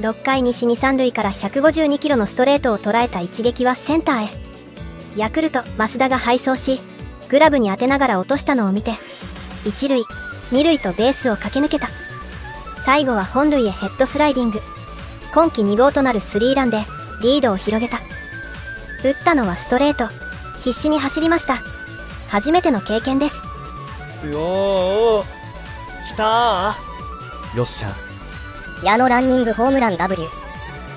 6回西に三塁から152キロのストレートを捉えた一撃はセンターへ。ヤクルト増田が配送しグラブに当てながら落としたのを見て一塁二塁とベースを駆け抜けた。最後は本塁へヘッドスライディング。今季2号となるスリーランでリードを広げた。打ったのはストレート。必死に走りました。初めての経験です。うおー。きたー。よっしゃ矢野ランニングホームラン W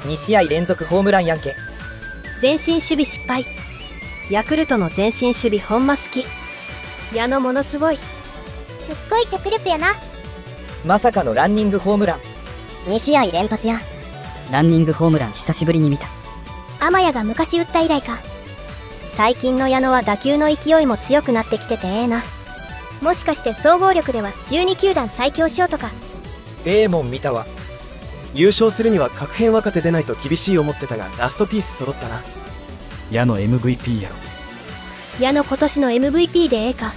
2試合連続ホームランやんけ。前進守備失敗。ヤクルトの前進守備ほんま好き。矢野ものすごい。すっごい脚力やな。まさかのランニングホームラン。2試合連発や。ランニングホームラン久しぶりに見た。天谷が昔打った以来か。最近の矢野は打球の勢いも強くなってきててええな。もしかして総合力では12球団最強賞とか。ええもん見たわ優勝するには確変若手出ないと厳しい思ってたがラストピース揃ったな。矢の MVP やろ。矢野今年の MVP でええか